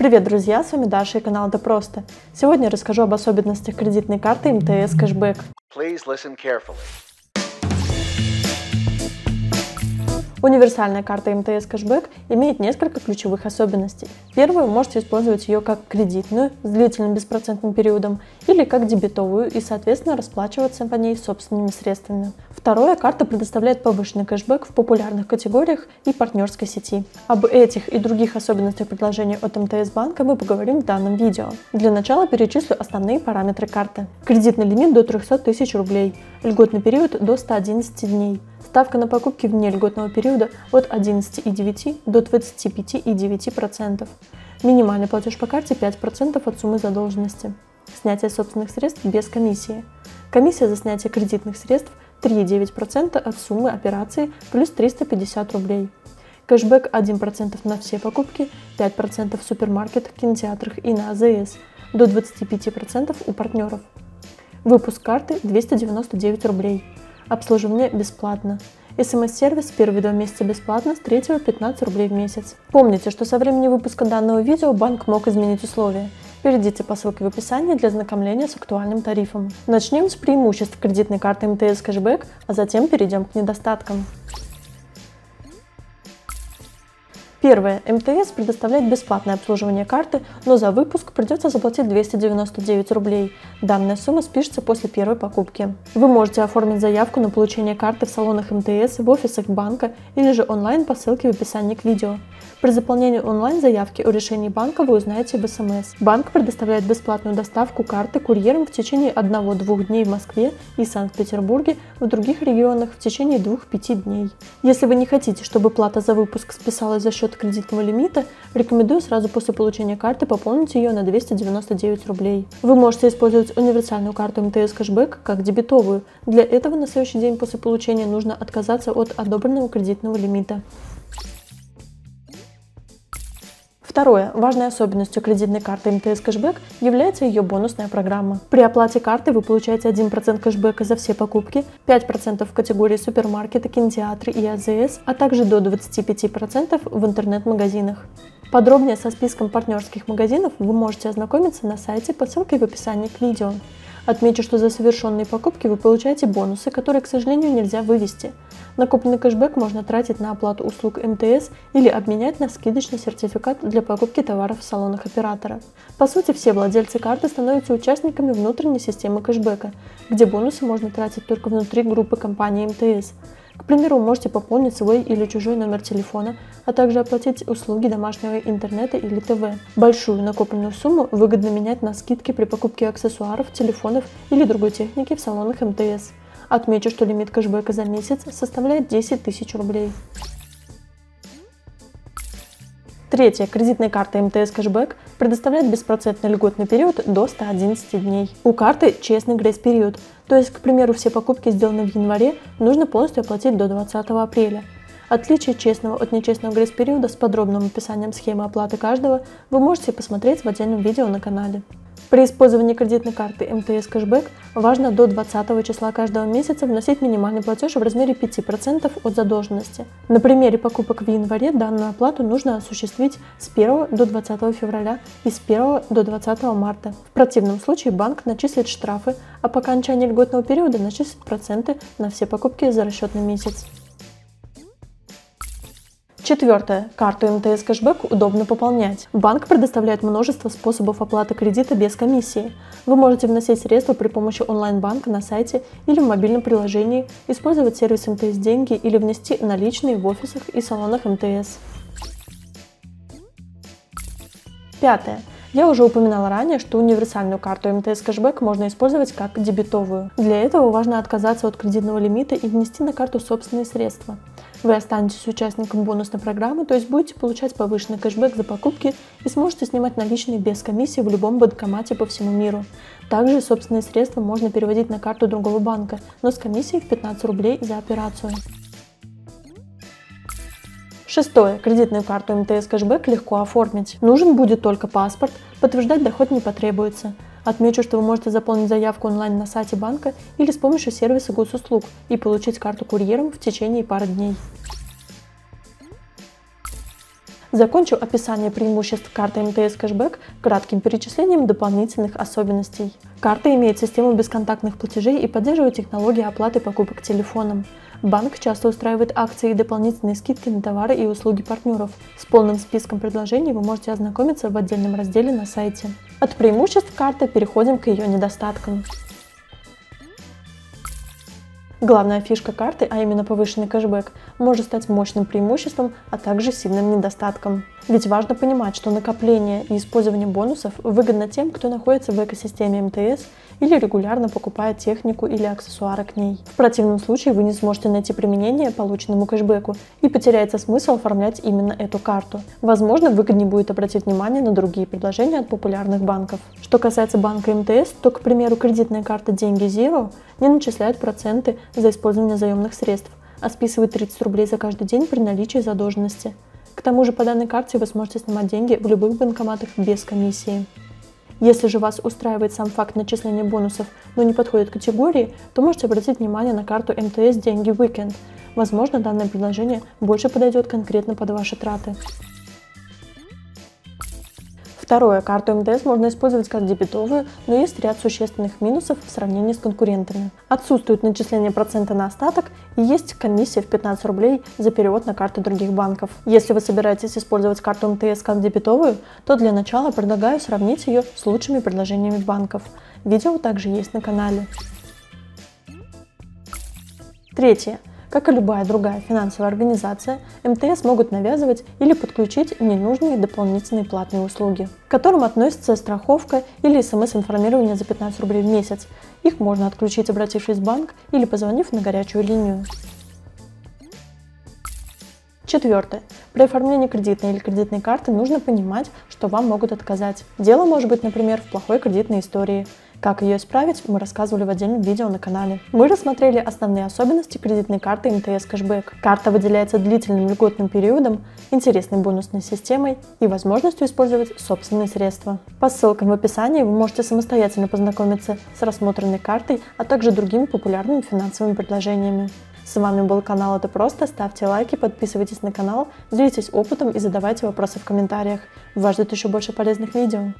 Привет, друзья! С вами Даша и канал Это Просто. Сегодня я расскажу об особенностях кредитной карты МТС Кэшбэк. Универсальная карта МТС Кэшбэк имеет несколько ключевых особенностей. Первую, вы можете использовать ее как кредитную с длительным беспроцентным периодом или как дебетовую и, соответственно, расплачиваться по ней собственными средствами. Второе, карта предоставляет повышенный кэшбэк в популярных категориях и партнерской сети. Об этих и других особенностях предложения от МТС банка мы поговорим в данном видео. Для начала перечислю основные параметры карты. Кредитный лимит до 300 тысяч рублей, льготный период до 111 дней, Ставка на покупки вне льготного периода от 11,9 до 25,9%. Минимальный платеж по карте 5% от суммы задолженности. Снятие собственных средств без комиссии. Комиссия за снятие кредитных средств 3,9% от суммы операции плюс 350 рублей. Кэшбэк 1% на все покупки, 5% в супермаркетах, кинотеатрах и на АЗС, до 25% у партнеров. Выпуск карты 299 рублей. Обслуживание бесплатно. СМС-сервис первые два месяца бесплатно, с третьего 15 рублей в месяц. Помните, что со времени выпуска данного видео банк мог изменить условия. Перейдите по ссылке в описании для ознакомления с актуальным тарифом. Начнем с преимуществ кредитной карты МТС Кэшбэк, а затем перейдем к недостаткам. Первое. МТС предоставляет бесплатное обслуживание карты, но за выпуск придется заплатить 299 рублей. Данная сумма спишется после первой покупки. Вы можете оформить заявку на получение карты в салонах МТС, в офисах банка или же онлайн по ссылке в описании к видео. При заполнении онлайн-заявки о решении банка вы узнаете в СМС. Банк предоставляет бесплатную доставку карты курьером в течение 1-2 дней в Москве и Санкт-Петербурге, в других регионах в течение 2-5 дней. Если вы не хотите, чтобы плата за выпуск списалась за счет кредитного лимита, рекомендую сразу после получения карты пополнить ее на 299 рублей. Вы можете использовать универсальную карту МТС кэшбэк как дебетовую. Для этого на следующий день после получения нужно отказаться от одобренного кредитного лимита. Второе. Важной особенностью кредитной карты МТС Кэшбэк является ее бонусная программа. При оплате карты вы получаете 1% кэшбэка за все покупки, 5% в категории супермаркеты, кинотеатры и АЗС, а также до 25% в интернет-магазинах. Подробнее со списком партнерских магазинов вы можете ознакомиться на сайте по ссылке в описании к видео. Отмечу, что за совершенные покупки вы получаете бонусы, которые, к сожалению, нельзя вывести. Накопленный кэшбэк можно тратить на оплату услуг МТС или обменять на скидочный сертификат для покупки товаров в салонах оператора. По сути, все владельцы карты становятся участниками внутренней системы кэшбэка, где бонусы можно тратить только внутри группы компании МТС. К примеру, вы можете пополнить свой или чужой номер телефона, а также оплатить услуги домашнего интернета или ТВ. Большую накопленную сумму выгодно менять на скидки при покупке аксессуаров, телефонов или другой техники в салонах МТС. Отмечу, что лимит кэшбэка за месяц составляет 10 тысяч рублей. Третье. Кредитная карта МТС Кэшбэк предоставляет беспроцентный льготный период до 111 дней. У карты честный грейс-период, то есть, к примеру, все покупки, сделанные в январе, нужно полностью оплатить до 20 апреля. Отличие честного от нечестного грейс-периода с подробным описанием схемы оплаты каждого вы можете посмотреть в отдельном видео на канале. При использовании кредитной карты МТС Кэшбэк важно до 20 числа каждого месяца вносить минимальный платеж в размере 5% от задолженности. На примере покупок в январе данную оплату нужно осуществить с 1 до 20 февраля и с 1 до 20 марта. В противном случае банк начислит штрафы, а по окончании льготного периода начислит проценты на все покупки за расчетный месяц. Четвертое. Карту МТС кэшбэк удобно пополнять. Банк предоставляет множество способов оплаты кредита без комиссии. Вы можете вносить средства при помощи онлайн-банка на сайте или в мобильном приложении, использовать сервис МТС деньги или внести наличные в офисах и салонах МТС. Пятое. Я уже упоминала ранее, что универсальную карту МТС кэшбэк можно использовать как дебетовую. Для этого важно отказаться от кредитного лимита и внести на карту собственные средства. Вы останетесь участником бонусной программы, то есть будете получать повышенный кэшбэк за покупки и сможете снимать наличные без комиссии в любом банкомате по всему миру. Также собственные средства можно переводить на карту другого банка, но с комиссией в 15 рублей за операцию. Шестое. Кредитную карту МТС кэшбэк легко оформить. Нужен будет только паспорт, подтверждать доход не потребуется. Отмечу, что вы можете заполнить заявку онлайн на сайте банка или с помощью сервиса госуслуг и получить карту курьером в течение пары дней. Закончу описание преимуществ карты МТС Кэшбэк кратким перечислением дополнительных особенностей. Карта имеет систему бесконтактных платежей и поддерживает технологии оплаты покупок телефоном. Банк часто устраивает акции и дополнительные скидки на товары и услуги партнеров. С полным списком предложений вы можете ознакомиться в отдельном разделе на сайте. От преимуществ карты переходим к ее недостаткам. Главная фишка карты, а именно повышенный кэшбэк, может стать мощным преимуществом, а также сильным недостатком. Ведь важно понимать, что накопление и использование бонусов выгодно тем, кто находится в экосистеме МТС или регулярно покупает технику или аксессуары к ней. В противном случае вы не сможете найти применение полученному кэшбэку и потеряется смысл оформлять именно эту карту. Возможно, выгоднее будет обратить внимание на другие предложения от популярных банков. Что касается банка МТС, то, к примеру, кредитная карта «Деньги Zero» не начисляет проценты за использование заемных средств, а списывает 30 рублей за каждый день при наличии задолженности. К тому же по данной карте вы сможете снимать деньги в любых банкоматах без комиссии. Если же вас устраивает сам факт начисления бонусов, но не подходит категории, то можете обратить внимание на карту МТС «Деньги Weekend». Возможно, данное предложение больше подойдет конкретно под ваши траты. Второе. Карту МТС можно использовать как дебетовую, но есть ряд существенных минусов в сравнении с конкурентами. Отсутствует начисление процента на остаток и есть комиссия в 15 рублей за перевод на карты других банков. Если вы собираетесь использовать карту МТС как дебетовую, то для начала предлагаю сравнить ее с лучшими предложениями банков. Видео также есть на канале. Третье. Как и любая другая финансовая организация, МТС могут навязывать или подключить ненужные дополнительные платные услуги, к которым относится страховка или смс-информирование за 15 рублей в месяц. Их можно отключить, обратившись в банк или позвонив на горячую линию. Четвертое. При оформлении кредитной или кредитной карты нужно понимать, что вам могут отказать. Дело может быть, например, в плохой кредитной истории, как ее исправить, мы рассказывали в отдельном видео на канале. Мы рассмотрели основные особенности кредитной карты МТС Кэшбэк. Карта выделяется длительным льготным периодом, интересной бонусной системой и возможностью использовать собственные средства. По ссылкам в описании вы можете самостоятельно познакомиться с рассмотренной картой, а также другими популярными финансовыми предложениями. С вами был канал Это Просто. Ставьте лайки, подписывайтесь на канал, делитесь опытом и задавайте вопросы в комментариях. Вас ждет еще больше полезных видео.